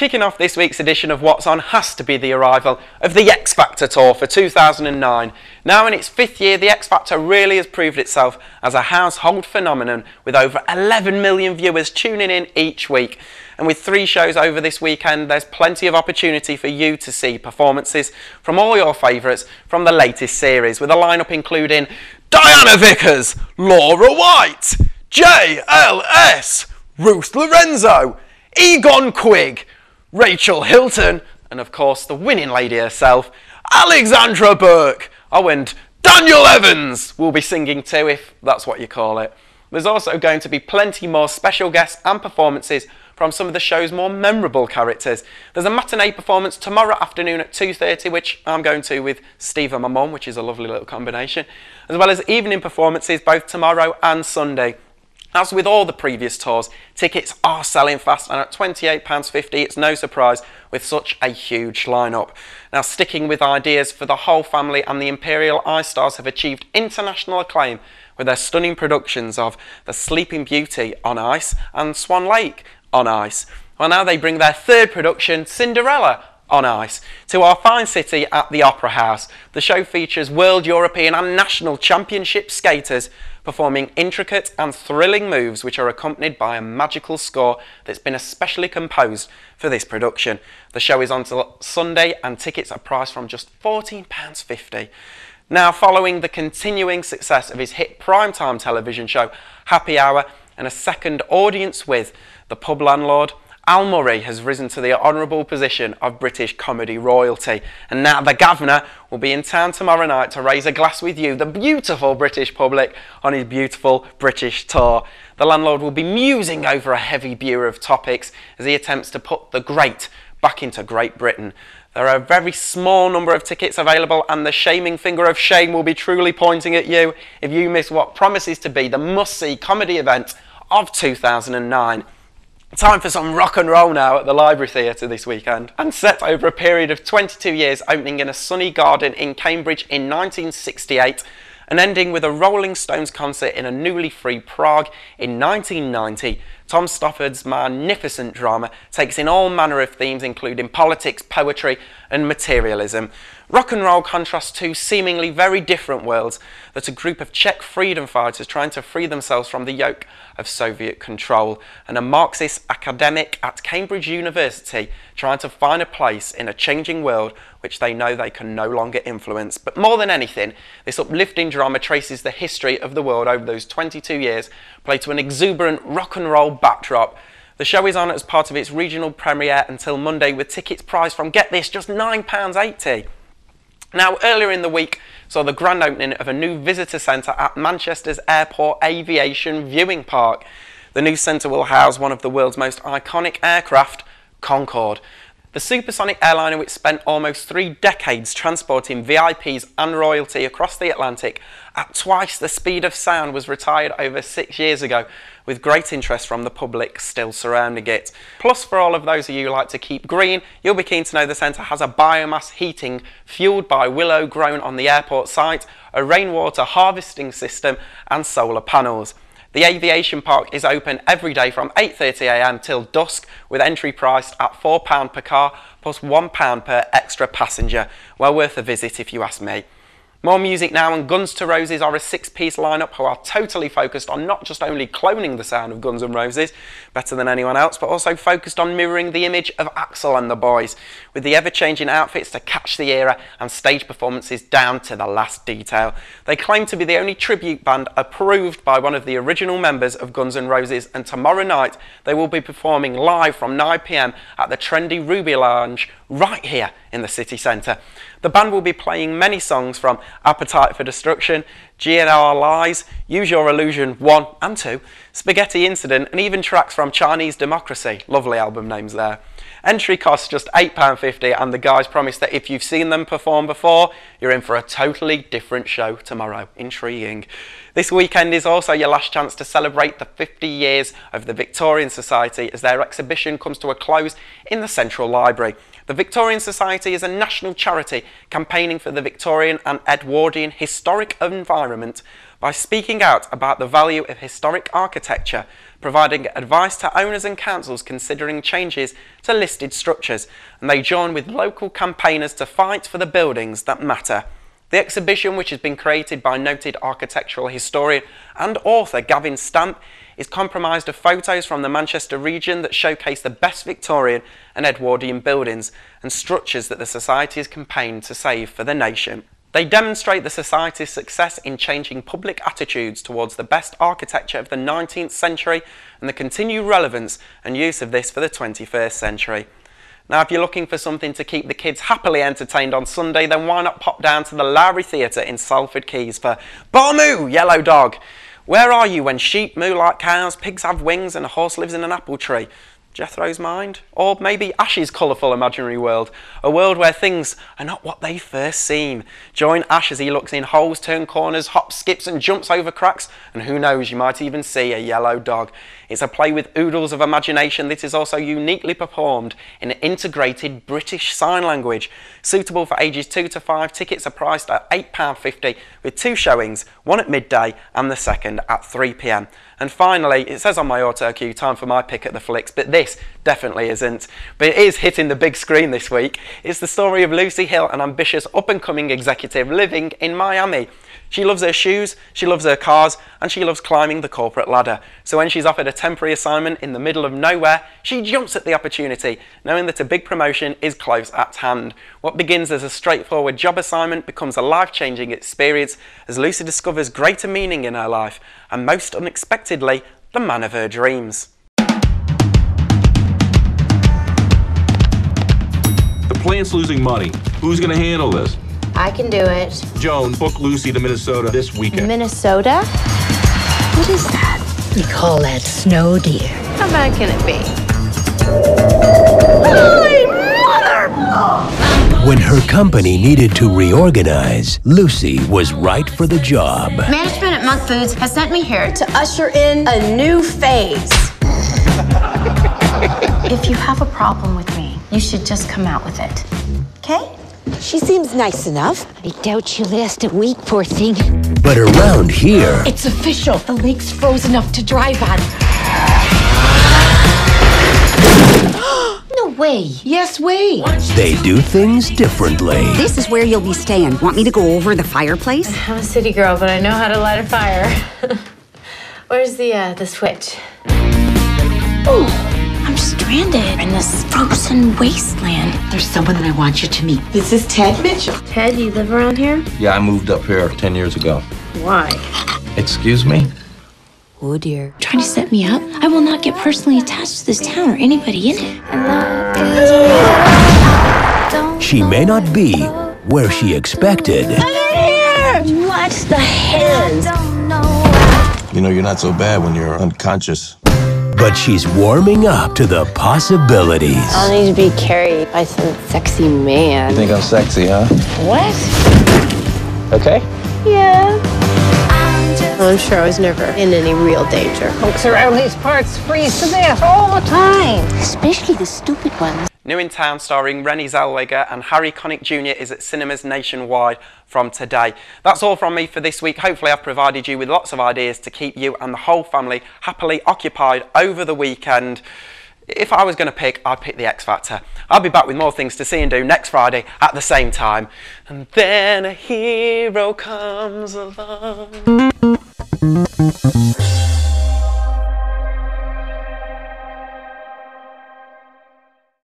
Kicking off this week's edition of What's On has to be the arrival of the X Factor Tour for 2009. Now in its fifth year, the X Factor really has proved itself as a household phenomenon with over 11 million viewers tuning in each week. And with three shows over this weekend, there's plenty of opportunity for you to see performances from all your favourites from the latest series, with a lineup including Diana Vickers, Laura White, JLS, Ruth Lorenzo, Eoghan Quigg, Rachel Hylton, and of course the winning lady herself, Alexandra Burke. Oh, and Daniel Evans will be singing too, if that's what you call it. There's also going to be plenty more special guests and performances from some of the show's more memorable characters. There's a matinee performance tomorrow afternoon at 2.30, which I'm going to with Steve and my mum, which is a lovely little combination, as well as evening performances both tomorrow and Sunday. As with all the previous tours, tickets are selling fast and at £28.50 it's no surprise with such a huge lineup. Now sticking with ideas for the whole family and the Imperial Ice Stars have achieved international acclaim with their stunning productions of The Sleeping Beauty on ice and Swan Lake on ice. Well now they bring their third production, Cinderella, on ice to our fine city at the Opera House. The show features world, European and national championship skaters performing intricate and thrilling moves which are accompanied by a magical score that's been especially composed for this production. The show is on until Sunday and tickets are priced from just £14.50. Now, following the continuing success of his hit primetime television show Happy Hour and a second audience with The Pub Landlord, Al Murray has risen to the honourable position of British comedy royalty. And now the Governor will be in town tomorrow night to raise a glass with you, the beautiful British public, on his beautiful British tour. The landlord will be musing over a heavy bureau of topics as he attempts to put the great back into Great Britain. There are a very small number of tickets available, and the shaming finger of shame will be truly pointing at you if you miss what promises to be the must see comedy event of 2009. Time for some rock and roll now at the Library Theatre this weekend. And set over a period of 22 years, opening in a sunny garden in Cambridge in 1968 and ending with a Rolling Stones concert in a newly free Prague in 1990, Tom Stoppard's magnificent drama takes in all manner of themes including politics, poetry and materialism. Rock and roll contrasts two seemingly very different worlds that a group of Czech freedom fighters trying to free themselves from the yoke of Soviet control and a Marxist academic at Cambridge University trying to find a place in a changing world which they know they can no longer influence. But more than anything, this uplifting drama traces the history of the world over those 22 years, played to an exuberant rock and roll backdrop the show is on as part of its regional premiere until Monday with tickets priced from, get this, just £9.80. Now, earlier in the week saw the grand opening of a new visitor centre at Manchester's Airport Aviation Viewing Park. The new centre will house one of the world's most iconic aircraft, Concorde. The supersonic airliner, which spent almost three decades transporting VIPs and royalty across the Atlantic at twice the speed of sound, was retired over six years ago, with great interest from the public still surrounding it. Plus, for all of those of you who like to keep green, you'll be keen to know the centre has a biomass heating fueled by willow grown on the airport site, a rainwater harvesting system, and solar panels. The aviation park is open every day from 8.30am till dusk with entry priced at £4 per car plus £1 per extra passenger. Well worth a visit if you ask me. More music now, and Guns to Roses are a six piece lineup who are totally focused on not just only cloning the sound of Guns N' Roses, better than anyone else, but also focused on mirroring the image of Axl and the boys, with the ever changing outfits to catch the era and stage performances down to the last detail. They claim to be the only tribute band approved by one of the original members of Guns N' Roses, and tomorrow night they will be performing live from 9pm at the trendy Ruby Lounge right here in the city centre. The band will be playing many songs from Appetite for Destruction, GNR Lies, Use Your Illusion 1 and 2, Spaghetti Incident, and even tracks from Chinese Democracy. Lovely album names there. Entry costs just £8.50, and the guys promise that if you've seen them perform before, you're in for a totally different show tomorrow. Intriguing. This weekend is also your last chance to celebrate the 50 years of the Victorian Society as their exhibition comes to a close in the Central Library. The Victorian Society is a national charity campaigning for the Victorian and Edwardian historic environment by speaking out about the value of historic architecture, providing advice to owners and councils considering changes to listed structures, and they join with local campaigners to fight for the buildings that matter. The exhibition, which has been created by noted architectural historian and author Gavin Stamp, is comprised of photos from the Manchester region that showcase the best Victorian and Edwardian buildings and structures that the Society has campaigned to save for the nation. They demonstrate the Society's success in changing public attitudes towards the best architecture of the 19th century and the continued relevance and use of this for the 21st century. Now, if you're looking for something to keep the kids happily entertained on Sunday, then why not pop down to the Lowry Theatre in Salford Quays for Barmoo, Yellow Dog? Where are you when sheep moo like cows, pigs have wings, and a horse lives in an apple tree? Jethro's mind? Or maybe Ash's colourful imaginary world, a world where things are not what they first seem. Join Ash as he looks in holes, turn corners, hops, skips and jumps over cracks, and who knows, you might even see a yellow dog. It's a play with oodles of imagination that is also uniquely performed in an integrated British Sign Language. Suitable for ages 2 to 5, tickets are priced at £8.50 with two showings, one at midday and the second at 3pm. And finally, it says on my auto cue, time for my pick at the flicks, but this definitely isn't. But it is hitting the big screen this week. It's the story of Lucy Hill, an ambitious up and coming executive living in Miami. She loves her shoes, she loves her cars, and she loves climbing the corporate ladder. So when she's offered a temporary assignment in the middle of nowhere, she jumps at the opportunity, knowing that a big promotion is close at hand. What begins as a straightforward job assignment becomes a life changing experience as Lucy discovers greater meaning in her life, and most unexpectedly, the man of her dreams. The plant's losing money. Who's going to handle this? I can do it. Joan, book Lucy to Minnesota this weekend. Minnesota? What is that? We call that snow deer. How bad can it be? Holy motherfucker! When her company needed to reorganize, Lucy was right for the job. Management at Munck Foods has sent me here to usher in a new phase. if you have a problem with me, you should just come out with it. Okay? She seems nice enough. I doubt she'll last a week, poor thing. But around here, It's official. The lake's frozen up to drive on. no way. Yes, way. they do things differently. This is where you'll be staying. Want me to go over the fireplace? I'm a city girl, but I know how to light a fire. Where's the uh, the switch? Oh, I'm stranded in this frozen wasteland. There's someone that I want you to meet. This is Ted Mitchell. Ted, you live around here? Yeah, I moved up here 10 years ago. Why? Excuse me? Oh dear. trying to set me up. I will not get personally attached to this town or anybody in it. She may not be where she expected, What the hell? You know, you're not so bad when you're unconscious. But she's warming up to the possibilities. I'll need to be carried by some sexy man. You think I'm sexy, huh? What? Okay. Yeah. I'm sure I was never in any real danger. Folks around these parts freeze to death all the time. Especially the stupid ones. New in Town, starring Renée Zellweger and Harry Connick Jr., is at cinemas nationwide from today. That's all from me for this week. Hopefully, I've provided you with lots of ideas to keep you and the whole family happily occupied over the weekend. If I was going to pick, I'd pick The X Factor. I'll be back with more things to see and do next Friday at the same time. And then a hero comes along.